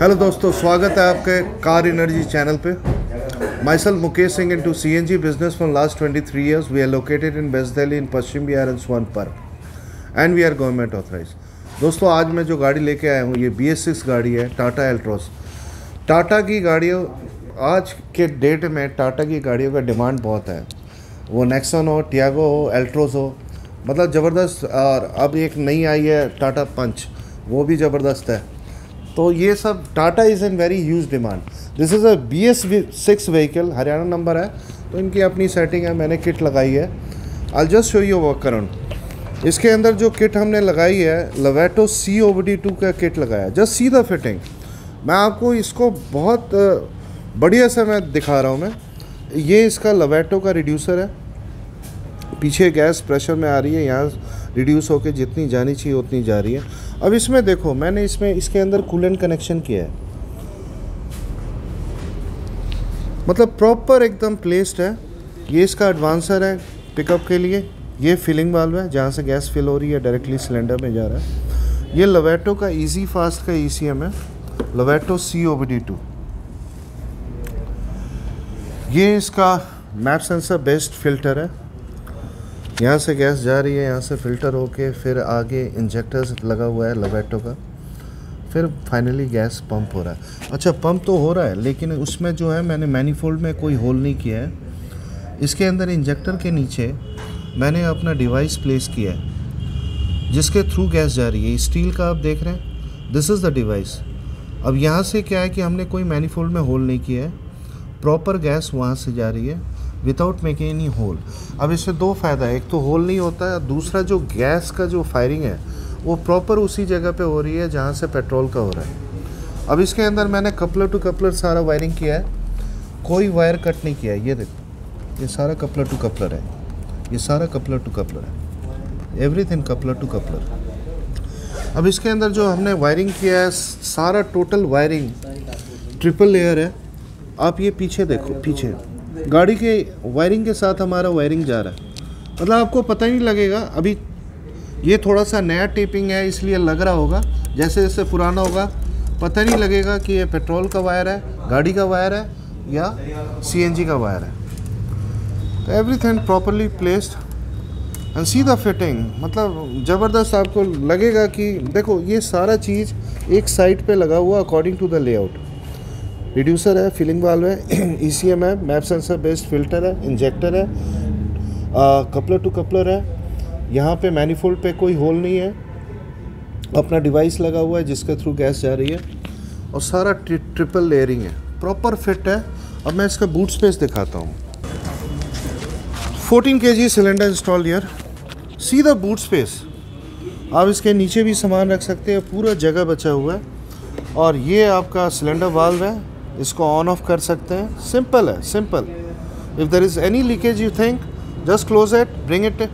Hello दोस्तों, स्वागत है आपके कार एनर्जी चैनल पे। C N G business for last twenty three years we are located in west Delhi in Paschim Vihar and Swarn park and we are government authorise दोस्तों, आज मैं जो गाड़ी लेके आया हूँ, ये बी सिक्स गाड़ी है टाटा एल्ट्रोस टाटा की गाड़ियों, आज के डेट में टाटा की गाड़ियों का डिमांड बहुत है। वो नेक्सन हो टियागो हो एल्ट्रोस हो। मतलब ज़बरदस्त, और अब एक नई आई है टाटा पंच वो भी ज़बरदस्त है। तो ये सब Tata is in very huge demand this is a B S six vehicle Haryana number है तो इनकी अपनी सेटिंग है, मैंने किट लगाई है। I just show you work around इसके अंदर जो किट हमने लगाई है Lovato C O D two का किट लगाया जस्ट सी द फिटिंग मैं आपको इसको बहुत बढ़िया से मैं दिखा रहा हूँ मैं। ये इसका लवेटो का रिड्यूसर है। पीछे गैस प्रेशर में आ रही है, यहाँ रिड्यूस होकर जितनी जानी चाहिए उतनी जा रही है। अब इसमें देखो, मैंने इसमें, इसके अंदर कूलेंट कनेक्शन किया है। मतलब प्रॉपर एकदम प्लेस्ड है। ये इसका एडवांसर है पिकअप के लिए। ये फिलिंग वाल्व है, जहाँ से गैस फिल हो रही है डायरेक्टली सिलेंडर में जा रहा है। ये लवेटो का इजी फास्ट का ईसीएम है। Lovato C O D to ये इसका मैप सेंसर बेस्ट फ़िल्टर है। यहाँ से गैस जा रही है, यहाँ से फ़िल्टर होके फिर आगे इंजेक्टर्स लगा हुआ है लवेटो का। फिर फाइनली गैस पंप हो रहा है। अच्छा पंप तो हो रहा है, लेकिन उसमें जो है मैंने मैनीफोल्ड में कोई होल नहीं किया है। इसके अंदर इंजेक्टर के नीचे मैंने अपना डिवाइस प्लेस किया है, जिसके थ्रू गैस जा रही है। स्टील का आप देख रहे हैं। दिस इज़ द डिवाइस अब यहाँ से क्या है कि हमने कोई मैनीफोल्ड में होल नहीं किया है। प्रॉपर गैस वहाँ से जा रही है। विदाउट मेकिंग एनी होल अब इससे दो फ़ायदा है। एक तो होल नहीं होता है, दूसरा जो गैस का जो फायरिंग है, वो प्रॉपर उसी जगह पे हो रही है जहाँ से पेट्रोल का हो रहा है। अब इसके अंदर मैंने कपलर टू कपलर सारा वायरिंग किया है। कोई वायर कट नहीं किया है। ये देखो, ये सारा कपलर टू कपलर है। ये सारा कपलर टू कपलर है। एवरीथिंग कपलर टू कपलर अब इसके अंदर जो हमने वायरिंग किया है, सारा टोटल वायरिंग ट्रिपल लेयर है। आप ये पीछे देखो, पीछे। गाड़ी के वायरिंग के साथ हमारा वायरिंग जा रहा है। मतलब आपको पता ही नहीं लगेगा, अभी ये थोड़ा सा नया टेपिंग है, इसलिए लग रहा होगा, जैसे जैसे पुराना होगा, पता नहीं लगेगा कि ये पेट्रोल का वायर है, गाड़ी का वायर है, या सीएनजी का वायर है। तो everything properly placed and see the fitting मतलब ज़बरदस्त आपको लगेगा कि, देखो, ये सारा चीज़ एक साइड पे लगा हुआ according to the layout reducer है फिलिंग वाल्व है ई सी एम है मैप सेंसर बेस्ड फ़िल्टर है इंजेक्टर है कपलर टू कपलर है। यहाँ पे मैनीफोल्ड पे कोई होल नहीं है। अपना डिवाइस लगा हुआ है जिसके थ्रू गैस जा रही है। और सारा ट्रि, ट्रिपल लेयरिंग है। प्रॉपर फिट है। अब मैं इसका बूट स्पेस दिखाता हूँ। 14 K G cylinder install here सीधा बूट स्पेस आप इसके नीचे भी सामान रख सकते हैं। पूरा जगह बचा हुआ है। और ये आपका सिलेंडर वाल्व है। इसको ऑन ऑफ़ कर सकते हैं। सिंपल है simple if there is any leakage you think just close it bring it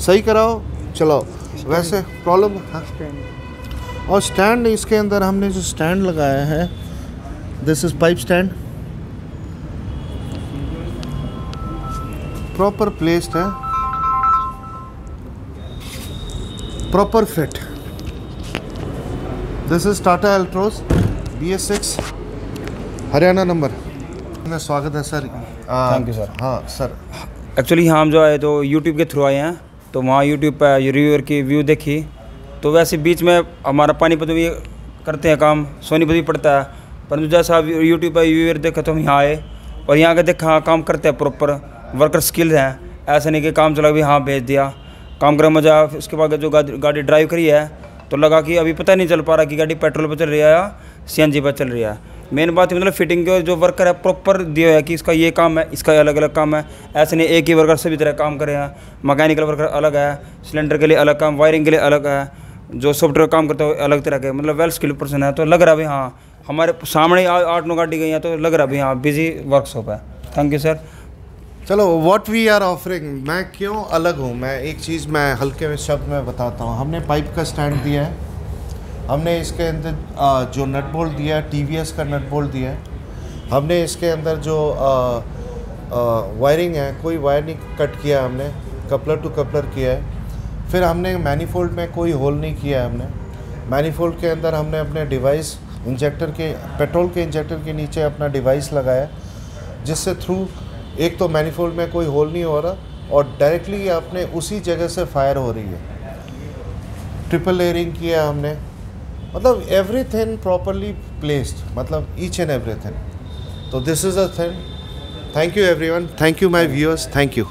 सही कराओ चलाओ। वैसे प्रॉब्लम हाँ। और स्टैंड इसके अंदर हमने जो स्टैंड लगाया है this is pipe stand proper placed है। Proper fit this is Tata Altroz B S six Haryana number. में स्वागत है सर। थैंक यू सर हाँ सर। एक्चुअली हम जो है तो यूट्यूब के थ्रू आए हैं तो वहाँ यूट्यूब पर रिव्यूअर की व्यू देखी। तो वैसे बीच में हमारा पानीपत भी करते हैं काम सोनीपत भी पड़ता है परंतु जैसा यूट्यूब पर रिव्यूअर देखा तो हम यहाँ आए और यहाँ के देखा हाँ काम करते हैं प्रॉपर वर्कर स्किल्स हैं। ऐसा नहीं कि काम चला भी हाँ भेज दिया। काम कर मज़ा उसके बाद जो गाड़ी ड्राइव करी है तो लगा कि अभी पता नहीं चल पा रहा कि गाड़ी पेट्रोल पर चल रही है या सी पर चल रही है। मेन बात मतलब फिटिंग के जो वर्कर है प्रॉपर दिया है कि इसका ये काम है, इसका अलग अलग काम है। ऐसे नहीं, एक ही वर्कर सभी तरह काम करे हैं। मैकेनिकल वर्कर अलग है सिलेंडर के लिए अलग काम वायरिंग के लिए अलग है। जो सॉफ्टवेयर काम करता है अलग तरह के मतलब वेल स्किल पर्सन है। तो लग रहा भाई हाँ हमारे सामने आठ नौ गाड़ी गई हैं तो लग रहा भाई हाँ बिज़ी वर्कशॉप है। थैंक यू सर चलो व्हाट वी आर ऑफरिंग मैं क्यों अलग हूँ? मैं एक चीज़ मैं हल्के में शब्द में बताता हूँ। हमने पाइप का स्टैंड दिया है। हमने इसके अंदर जो नट बोल्ट दिया है टीवीएस का नट बोल्ट दिया है हमने इसके अंदर जो आ, आ, वायरिंग है कोई वायर नहीं कट किया हमने कपलर टू कपलर किया है। फिर हमने मैनीफोल्ड में कोई होल नहीं किया है हमने। मैनीफोल्ड के अंदर हमने अपने डिवाइस इंजेक्टर के पेट्रोल के इंजेक्टर के नीचे अपना डिवाइस लगाया जिससे थ्रू एक तो मैनीफोल्ड में कोई होल नहीं हो रहा और डायरेक्टली आपने उसी जगह से फायर हो रही है। ट्रिपल लेयरिंग किया हमने। मतलब एवरी थिंग प्रॉपरली प्लेस्ड मतलब ईच एंड एवरी थिंग तो this is a thing thank you everyone thank you my viewers thank you